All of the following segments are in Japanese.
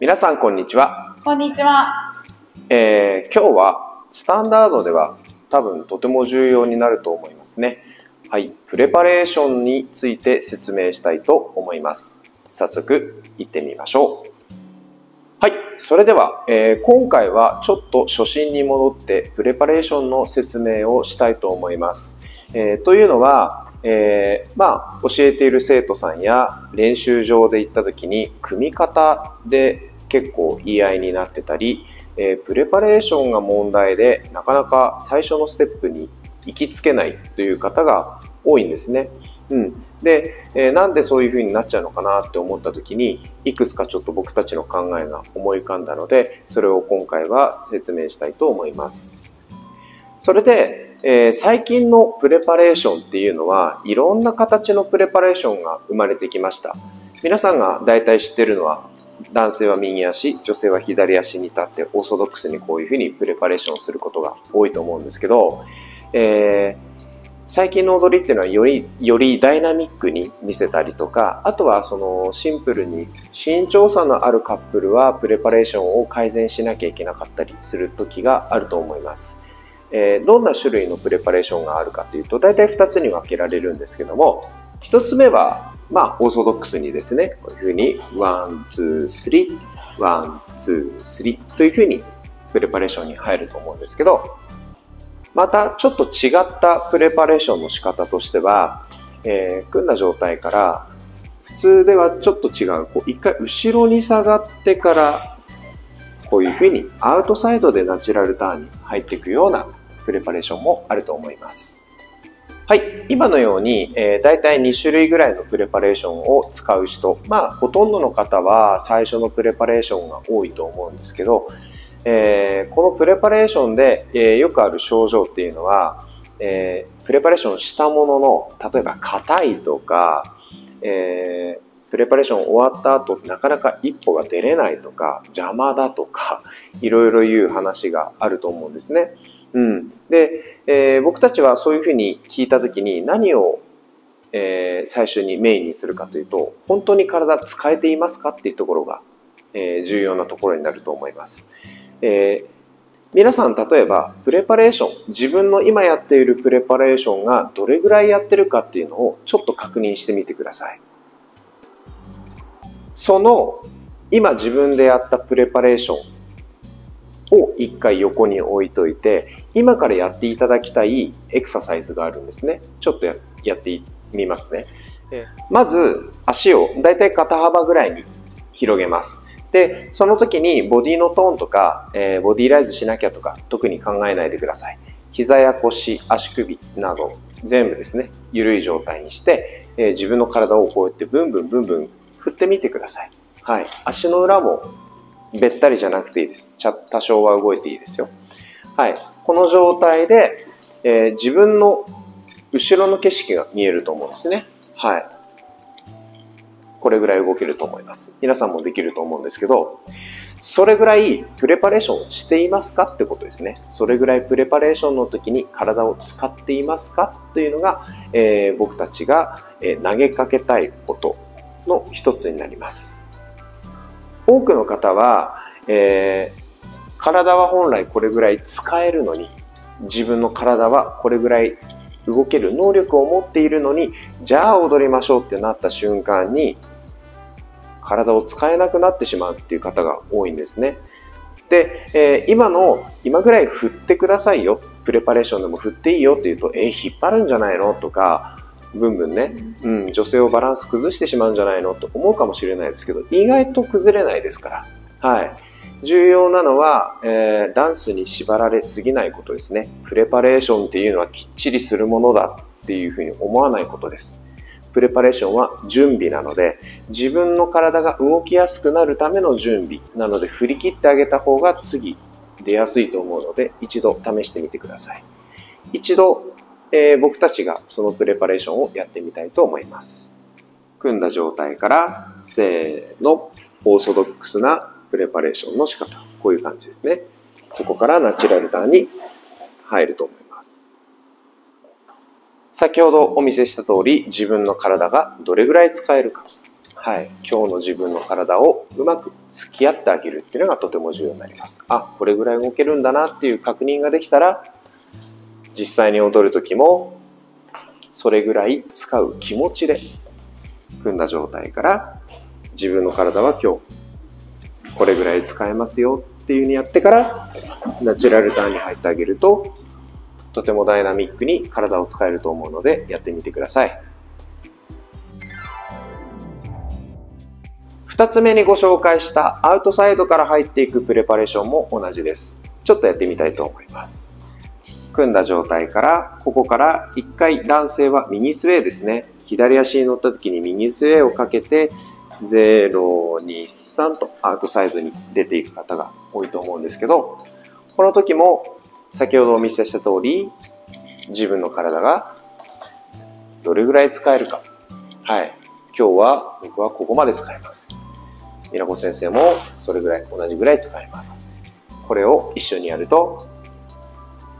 皆さんこんにちは、こんにちは。えー今日はスタンダードでは多分とても重要になると思いますね。はい。プレパレーションについて説明したいと思います。早速行ってみましょう。はい。それでは、えー今回はちょっと初心に戻ってプレパレーションの説明をしたいと思います、えーというのは、えーまあ教えている生徒さんや練習場で行った時に組み方で結構言い合いになってたり、えープレパレーションが問題でなかなか最初のステップに行きつけないという方が多いんですね。うん、で、えーなんでそういう風になっちゃうのかなって思った時にいくつかちょっと僕たちの考えが思い浮かんだのでそれを今回は説明したいと思います。それで、えー最近のプレパレーションっていうのはいろんな形のプレパレーションが生まれてきました。皆さんが大体知ってるのは男性は右足、女性は左足に立ってオーソドックスにこういうふうにプレパレーションすることが多いと思うんですけど、えー最近の踊りっていうのはより、よりダイナミックに見せたりとか、あとはそのシンプルに身長差のあるカップルはプレパレーションを改善しなきゃいけなかったりする時があると思います。えーどんな種類のプレパレーションがあるかというと、大体2つに分けられるんですけども、1つ目は、まあ、オーソドックスにですね、こういうふうに、 one、two、three、one、two、three というふうにプレパレーションに入ると思うんですけど、またちょっと違ったプレパレーションの仕方としては、えー組んだ状態から、普通ではちょっと違う、こう一回後ろに下がってから、こういうふうにアウトサイドでナチュラルターンに入っていくようなプレパレーションもあると思います。はい。今のように、えー、大体2種類ぐらいのプレパレーションを使う人。まあ、ほとんどの方は最初のプレパレーションが多いと思うんですけど、えーこのプレパレーションで、えーよくある症状っていうのは、えプレパレーションしたものの、例えば硬いとか、えプレパレーション終わった後、なかなか一歩が出れないとか、邪魔だとか、いろいろ言う話があると思うんですね。うん。で、えー僕たちはそういうふうに聞いたときに何を、えー最初にメインにするかというと、本当に体使えていますかっていうところが、えー重要なところになると思います。えー皆さん例えばプレパレーション自分の今やっているプレパレーションがどれぐらいやってるかっていうのをちょっと確認してみてくださいその今自分でやったプレパレーションを一回横に置いといて今からやっていただきたいエクササイズがあるんですねちょっとややってみますねまず足をだいたい肩幅ぐらいに広げますで、その時にボディのトーンとか、えーボディライズしなきゃとか、特に考えないでください。膝や腰、足首など、全部ですね、緩い状態にして、えー自分の体をこうやってブンブンブンブン振ってみてください。はい。足の裏もべったりじゃなくていいです。ちゃ多少は動いていいですよ。はい。この状態で、えー自分の後ろの景色が見えると思うんですね。はい。これぐらい動けると思います。皆さんもできると思うんですけど、それぐらいプレパレーションしていますかってことですね。それぐらいプレパレーションの時に体を使っていますかというのが、えー僕たちが、投げかけたいことの一つになります。多くの方は、えー体は本来これぐらい使えるのに、自分の体はこれぐらい動ける能力を持っているのに、じゃあ踊りましょうってなった瞬間に、体を使えなくなってしまうっていう方が多いんですね。で、えー今の、今ぐらい振ってくださいよ。プレパレーションでも振っていいよって言うと、えー引っ張るんじゃないの？とか、ブンブンね、うん、女性をバランス崩してしまうんじゃないのと思うかもしれないですけど、意外と崩れないですから。はい。重要なのは、えーダンスに縛られすぎないことですね。プレパレーションっていうのはきっちりするものだっていうふうに思わないことです。プレパレーションは準備なので、自分の体が動きやすくなるための準備なので、振り切ってあげた方が次出やすいと思うので、一度試してみてください。一度、えー僕たちがそのプレパレーションをやってみたいと思います。組んだ状態から、せーの、オーソドックスなプレパレーションの仕方。こういう感じですね。そこからナチュラルターンに入ると思います。先ほどお見せした通り、自分の体がどれぐらい使えるか。はい、今日の自分の体をうまく付き合ってあげるっていうのがとても重要になります。あ、これぐらい動けるんだなっていう確認ができたら、実際に踊る時も、それぐらい使う気持ちで組んだ状態から自分の体は今日これぐらい使えますよっていう風にやってからナチュラルターンに入ってあげるととてもダイナミックに体を使えると思うのでやってみてください。2つ目にご紹介したアウトサイドから入っていくプレパレーションも同じです。ちょっとやってみたいと思います。組んだ状態から、ここから1回男性はミニスウェーですね。左足に乗った時にミニスウェーをかけて、0、2、3とアウトサイドに出ていく方が多いと思うんですけど、この時も先ほどお見せした通り、自分の体がどれぐらい使えるか。はい。今日は僕はここまで使えます。ミラコ先生もそれぐらい、同じぐらい使えます。これを一緒にやると、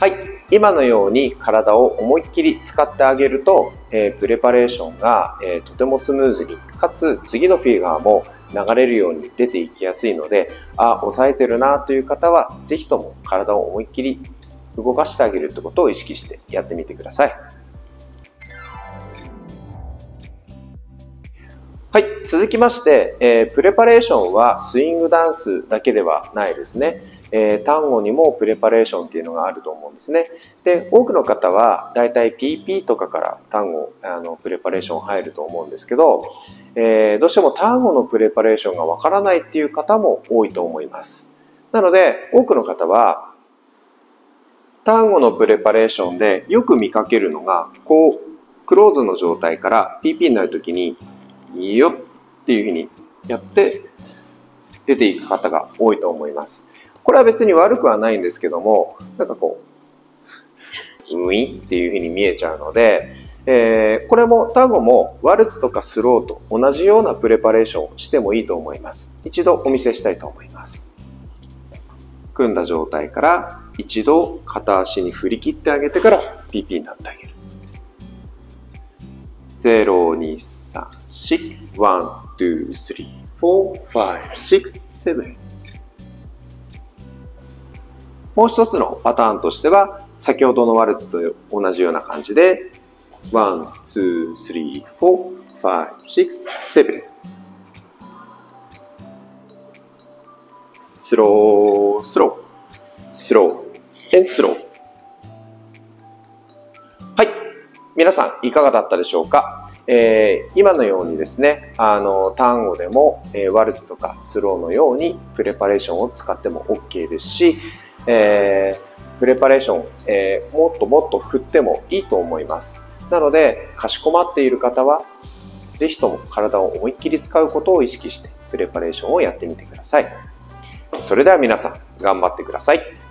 はい。今のように体を思いっきり使ってあげると、えー、プレパレーションが、えー、とてもスムーズに、かつ次のフィーガーも流れるように出ていきやすいので、あ、抑えてるなという方は、ぜひとも体を思いっきり動かしてあげるってことを意識してやってみてください。はい。続きまして、えー、プレパレーションはスイングダンスだけではないですね。えー、単語にもプレパレーションっていうのがあると思うんですね。で、多くの方はだいたい PP とかから単語、あの、プレパレーション入ると思うんですけど、えー、どうしても単語のプレパレーションがわからないっていう方も多いと思います。なので、多くの方は、単語のプレパレーションでよく見かけるのが、こう、クローズの状態から PP になるときに、いいよっていうふうにやって出ていく方が多いと思います。これは別に悪くはないんですけども、なんかこう、ウィンっていうふうに見えちゃうので、えー、これも単語もワルツとかスローと同じようなプレパレーションをしてもいいと思います。一度お見せしたいと思います。組んだ状態から一度片足に振り切ってあげてから PP になってあげる。0、もう一つのパターンとしては、先ほどのワルツと同じような感じで、1、2、3、4、5、6、7。 slow、slow、slow、and slow。はい。皆さん、いかがだったでしょうか？えー、今のようにですね、あの、タンゴでも、えー、ワルツとかスローのようにプレパレーションを使っても OK ですし、えー、プレパレーション、えー、もっともっと振ってもいいと思います。なので、かしこまっている方は、是非とも体を思いっきり使うことを意識して、プレパレーションをやってみてください。それでは皆さん、頑張ってください。